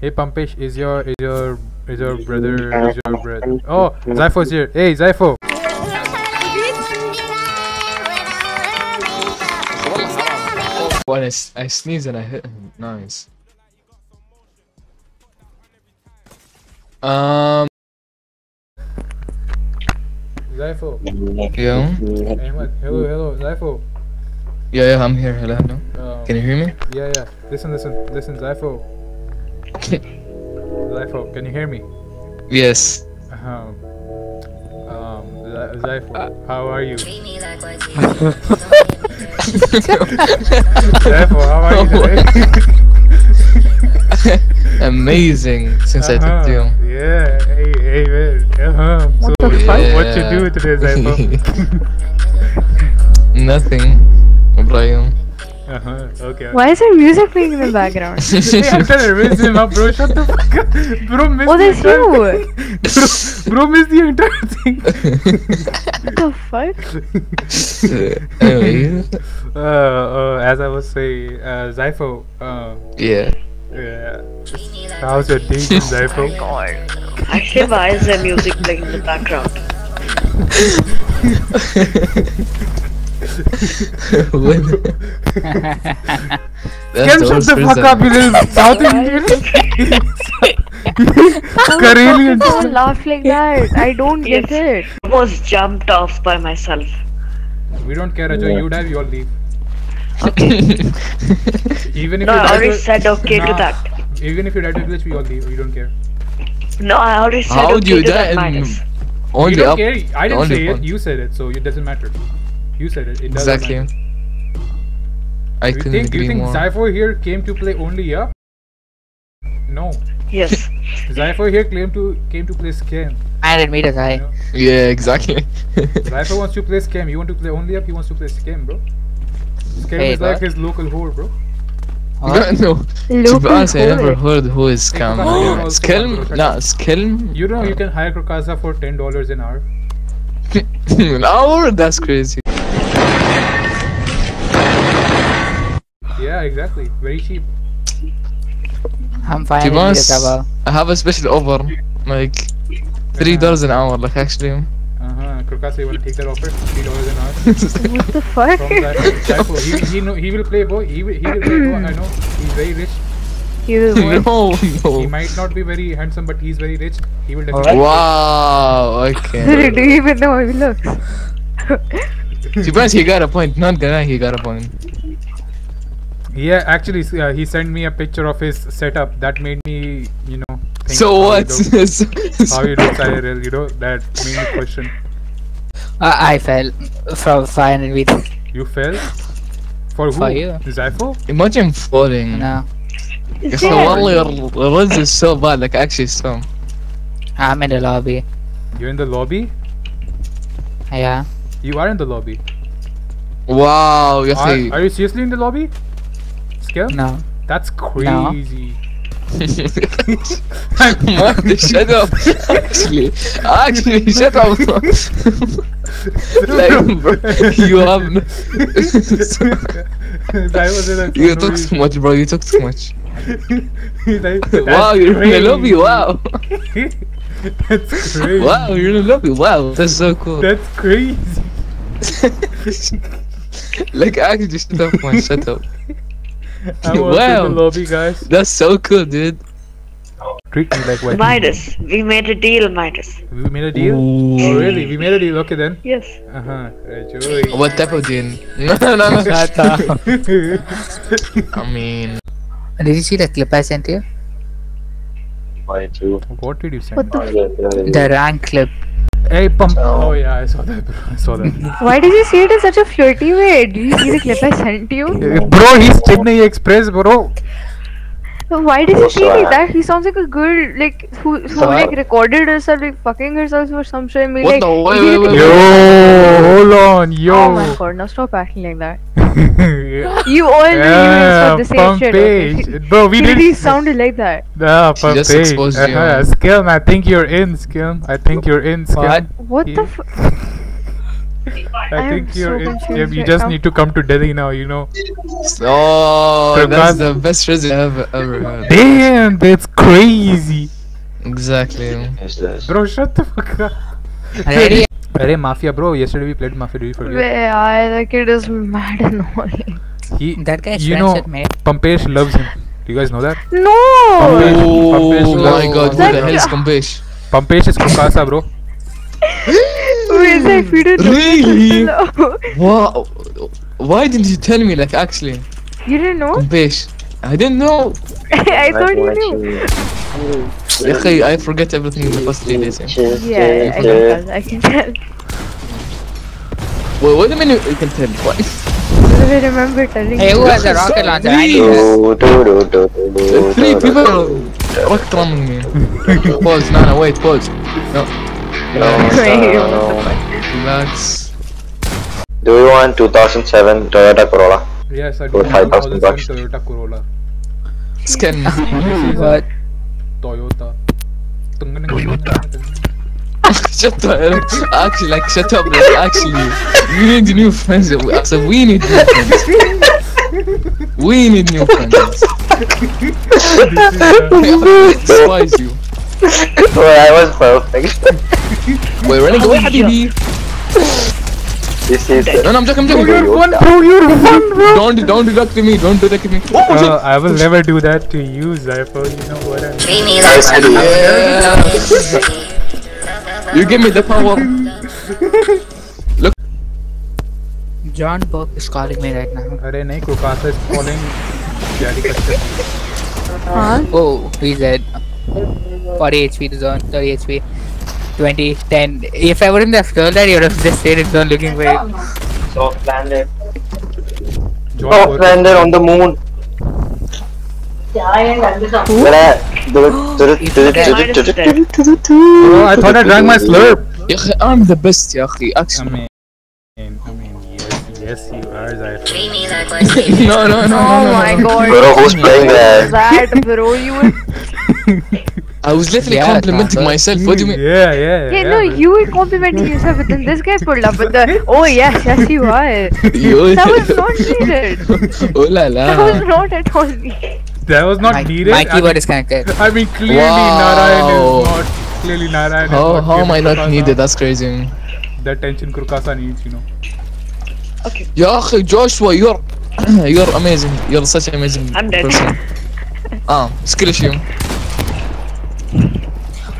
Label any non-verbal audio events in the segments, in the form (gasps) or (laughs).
Hey Pumpish, is your is your is your brother is your brother? Oh, Zyfo's here. Hey Zyfo. When I, s- I sneeze and I hit him. Nice. Um, Zyfo. yeah. Ahmed. Hello, hello, Zyfo. Yeah, yeah, I'm here. Hello, hello. Um, Can you hear me? Yeah, yeah. Listen, listen, listen, Zyfo. Zyfo, can you hear me? yes. Um, um, Zy- Zyfo, how are you? (laughs) Zyfo, how are you today? (laughs) Amazing since I Uh-huh. took you. Yeah, hey, hey, man. Uh-huh. What so, the fuck? what you do today, Zyfo? (laughs) Nothing. Brian. Uh-huh, okay. Why is there music playing in the background? (laughs) Hey, I'm trying to raise him up, bro. Shut the fuck up. (laughs) Bro, missed Oh, the that's entire you. bro, bro, missed the entire thing. (laughs) what the fuck? anyway, uh, uh, as I was saying, uh, Zyfo, uh, yeah. yeah. How's your day, Zyfo? Actually, why is there music playing in the background? When? That's Can shut the fuck up, you little South Indian. Karelian. Don't laugh like that. I don't get it. I was jumped off by myself. We don't care, Ajo. You die, we all leave. Okay. Even if No, you I die already to- said okay to that. Even if you die to glitch, we all leave. We don't care. No, I already said How okay do you to die that in minus. only we don't up? care. I didn't say it. one. You said it, so it doesn't matter. You said it. It Exactly. matter. I Do you couldn't think, do you think more. Zyfo here came to play only up? No. Yes. (laughs) Zyfo here came to came to play scam. 100 meters You high. know? Yeah, exactly. (laughs) Zyfo wants to play scam. You want to play only up. He wants to play scam, bro. Scam Wait, is like his local whore, bro. (laughs) What? no, to be honest, I never heard who is Hey, scam. Kukasa, (gasps) Skilm? Nah, Skilm? You know you can hire Crucasa for ten dollars an hour. An hour? That's crazy. Yeah, exactly. Very cheap. I'm fine. 500 be meters honest, above. I have a special offer. Like, three dollars an hour. Like, actually. Uh huh. Crucasa, you wanna take that offer? Three dollars an hour. (laughs) What the fuck? From Zyfo. (laughs) Zyfo. He he know he will play, boy. He will he will play. No, I know. He's very rich. You will (laughs) what? no, He might not be very handsome, but he's very rich. He will Alright. definitely. Wow, okay. Do you even know how he looks? to be honest, he got a point. Not gonna, he got a point. Yeah, actually, s- uh, he sent me a picture of his setup. That made me, you know. Think So how he what? looks- So- How he looks IRL, you know? That made me question. Uh, I fell from 500 meters. You fell? For who? For you. Zypho? Imagine falling. No, If Yeah. والله your runs is so bad, like actually so. I'm in the lobby. You're in the lobby? Yeah. You are in the lobby. Wow, يا Are, أخي. are you seriously in the lobby? Scale? No. That's crazy. (laughs) Man, shut up. Actually, actually, shut up. (laughs) like, bro, you have. no- (laughs) that was in a you talk too much, bro. You talk too much. like, wow, you're in the lobby. crazy. Wow. That's crazy. Wow, you're in the lobby. Wow, that's so cool. That's crazy. like, actually, shut up, man. Shut up. I (laughs) was Wow. in the lobby, guys. That's so cool, dude. Treat me like white. Midas. We made a deal, Midas. We made a deal? Ooh. Oh, really? We made a deal. Okay, then. Yes. Uh huh. Right, What type of deal? (laughs) (laughs) No, no, no. Shut up. I mean, Did you see the clip I sent you? what did you send? What the? The rank clip. Hey, pump. Oh, yeah, I saw that, bro. I saw that. (laughs) Why did you say it in such a flirty way? Did you see the clip I sent you? bro, he's Chennai Express, bro. Why did you say like that? He sounds like a girl, like who, who like recorded herself like fucking herself or some shit. What like, the- wait, wait, wait, Yo, hold on, yo. Oh my god! Now stop acting like that. (laughs) You all knew you said the same shit. Okay? Pumpage. Bro, we (laughs) He did. really sounded like that. Nah, She just Pumpage. exposed you. Uh-huh. Skilm, I think you're in, Skilm. I think you're in, Skilm. What? What the? Yeah. F- I am think so you're. confused you right just now. need to come to Delhi now. You know. Oh, that's the best resi I've ever heard. Damn, that's crazy, Exactly. Yes, yes. bro. Shut the fuck up. Ready? Arey Mafia, bro. Yesterday we played Mafia. Did you forget? Where I like it is mad annoying. He, That guy you friends know, with me. Pampesh loves him. Do you guys know that? No! Pampesh- Oh Pampesh my god, who the hell is guy- Kampesh? Pampesh is Kukasa, bro. (laughs) Wait, if you didn't Really? No. Wow. Why didn't you tell me, like, actually? You didn't know? Kampesh. I didn't know. (laughs) I thought you knew. Ya akhi, I forget everything in the first three days. Yeah, I can tell. I can tell. Wait, wait a minute, you can tell. What? Because I remember telling Hey, you. who has a rocket launcher? I need this. The three people rocked around me. (laughs) Pause, no, no, wait, pause. No, Wait, what the. Do you want 2007 Toyota Corolla? Yes, I For do. 5,000 bucks. Toyota Corolla. Scan. (laughs) (laughs) What? Toyota. (laughs) shut up. Actually, like, shut up. Like, actually, we need new friends. I said, we need new friends. We need new friends. I despise you well, I was perfect. Wait, where are you going? This is no, no, I'm joking, I'm joking. You're one, bro. You're one, bro. Don't, don't deduct to me. Don't deduct to me. Oh, uh, I will never do that to you, Zyfo. You know what I mean. You give me the power. Look. John Burke is calling me right now. अरे नहीं कुकासा is calling. Huh? Oh, he's dead. 40 HP to zone, 30 HP, 20, 10. If I were in have scrolled that, you would have just stayed in zone looking for it. Soft landed. Soft landed on the moon. oh, (gasps) I thought I drank my slurp. I'm the best, Yaki. Actually. I mean, I mean, yes, yes, you are Zyphon. (laughs) no, no, no. Oh no, no, my god. Bro, who's playing that? That, bro, you. (laughs) I was literally yeah, complimenting Tata. myself. What do you mean? Yeah, yeah. Yeah, yeah no, man. you were complimenting yourself, but then this guy pulled up with the. (laughs) Oh yes, yes (laughs) you are. that was not (laughs) needed. oh la la. That was not at all needed. That was not my, needed. My keyboard I mean, is connected. I mean, clearly wow. Narayan is not. Clearly Narayan. How how am I not needed? That's crazy. That tension Kurkasa needs, you know. Okay. Yeah, Joshua, you're (clears throat) you're amazing. You're such an amazing I'm dead. person. ah, skill issue.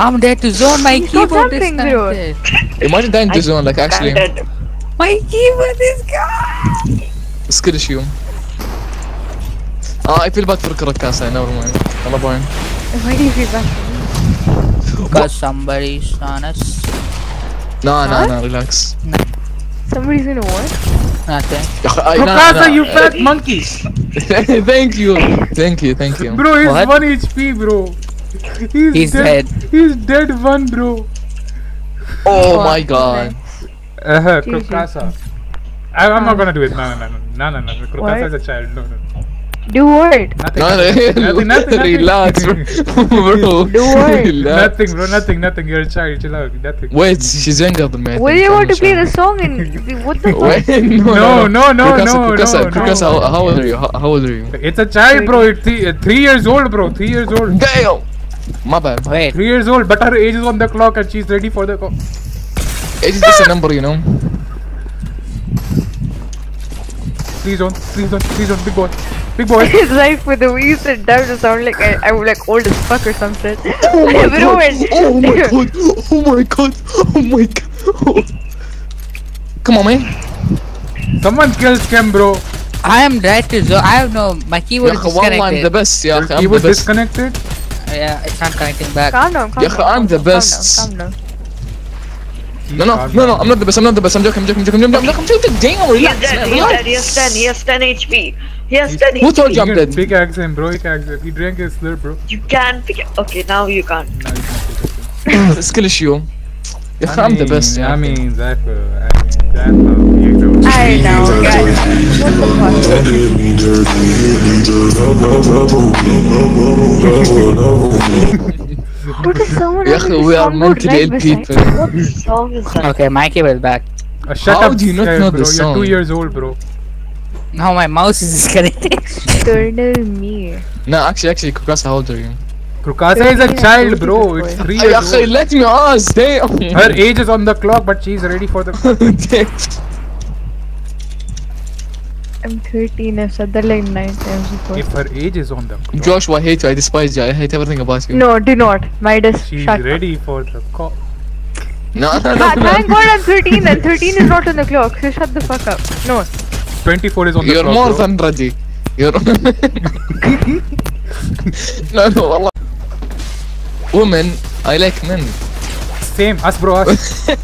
I'm dead to zone. My keyboard is dead. Imagine dying to zone. Like actually. My keyboard is gone. Skill you. Oh, I feel bad for Kurakas. I never mind. Never mind. Why do you feel bad? Because somebody's on us. No, no, no, relax. Somebody's gonna what? Nothing. I, no, Kukasa, you fat monkey! (laughs) thank you, thank you, thank you. Bro, he's 1 HP, bro. He's, He's dead. dead. He's dead 1, bro. Oh my god. Uh huh, Seriously. Kurkasa. I, I'm not gonna do it. No, no, no, no, no, no, no. Kurkasa What? is a child. No, no. Do what? Nothing. No, nothing, nothing, nothing, (laughs) nothing. relax, bro. bro. (laughs) Do what? Relax. Nothing, bro. Nothing, nothing. You're a child. Chill out. Nothing. Wait, she's younger than me. I Well, think, you I'm want to not play sure. the song and what the (laughs) fuck? Wait, No, no, no, no, Kurkasa, no, Kurkasa, no, Kurkasa, no. How, how old are you? How, how old are you? It's a child, bro. It's three, uh, three years old, bro. Three years old. Damn! My bad. Wait. Three years old, but her age is on the clock and she's ready for the call. Age is just a number, you know. Please don't, please don't, please don't, big boy. Big boy. (laughs) His life with the way you said that to sound like I, I'm like old as fuck or something. Oh, (laughs) oh my god. Oh my god. Oh my god. Oh my god. Oh. Come on, man. Someone kills Kim, bro. I am right to. I don't know. My keyboard was is disconnected. One, one, the best. Yeah, Your keyboard disconnected? Oh, yeah, it's not connecting back. Calm down, calm yeah, down. I'm the best. Calm down, calm down. No, no, no, no, I'm not the best, I'm not the best, I'm joking, I'm joking, I'm joking, I'm joking, I'm joking, damn, relax, man, relax. He has 10, he has 10 HP. He has 10 HP. Who told you I'm dead? Pickaxe him, bro, pickaxe him. He drank his slurp, bro. You can pickaxe, okay, now you can't. Now you can't pickaxe him. (coughs) Skill issue. Yeah, I'm the best. I mean, Zypher, I mean, Zypher, I don't got what the fuck. Hit me dirty, hit me dirty. What is going? Yeah, we are mentally ill people. okay, Mikey is back. Uh, shut How up, do you not uh, know bro, the song? You're two years old, bro. Now my mouse is disconnected. Turner me. No, actually, actually, Kukasa, how old are you? Crucasa is a child, bro. It's three years old. Let me ask. Damn. Her age is on the clock, but she's ready for the. (laughs) I'm 13. I've said that like nine times before. if her age is on the clock, Joshua, I hate you. I despise you. I hate everything about you. No, do not. Midas, she's shut up. ready for the call. No, (laughs) no, no, ah, no. Thank God I'm 13 and 13 is not on the clock, so shut the fuck up. No. 24 is on the You're clock. more bro. than ready. You're. (laughs) no, no, wallah. Women, I like men. Same, us, bro. Us. (laughs)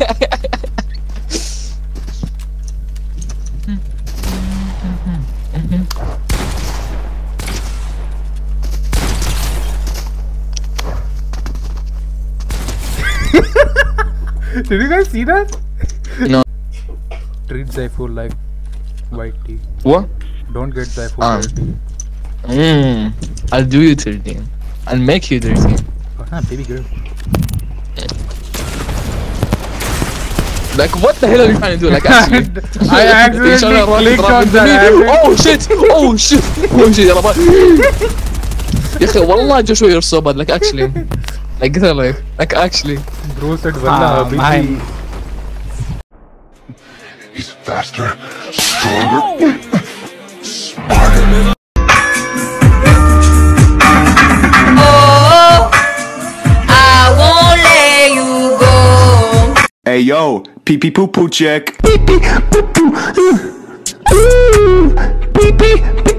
Did you guys see that? No. Treat Zaiful like white tea. What? Don't get Zaiful Um. dirty. Mmm. I'll do you dirty. I'll make you dirty. Ah, baby girl. Like, what the hell are you trying to do? Like, actually. (laughs) I (laughs) You're trying to accidentally run- clicked run on into that. me? I (laughs) Oh shit! Oh shit! Oh shit! يلا باي. يا اخي والله Joshua you're so bad. Like actually. like get away. Like actually. Bro said, Wallah, Ah, baby. my- He's faster, stronger, smarter. Oh, I won't let you go. Hey yo, pee pee poo poo check. Pee pee poo poo. Pee pee pee